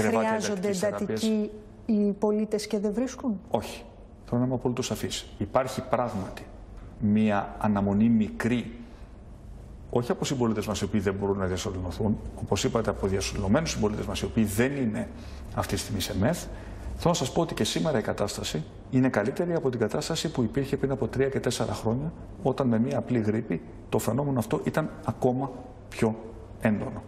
κρεβάτια χρειάζονται εντατικοί οι πολίτες και δεν βρίσκουν; Όχι. Θέλω να είμαι απολύτως σαφής. Υπάρχει πράγματι μία αναμονή μικρή, όχι από συμπολίτες μας οι οποίοι δεν μπορούν να διασωληνωθούν, όπως είπατε, από διασωληνωμένου συμπολίτες μας οι οποίοι δεν είναι αυτή τη στιγμή σε μεθ. Θέλω να σας πω ότι και σήμερα η κατάσταση είναι καλύτερη από την κατάσταση που υπήρχε πριν από τρία και τέσσερα χρόνια, όταν με μία απλή γρήπη το φαινόμενο αυτό ήταν ακόμα πιο έντονο.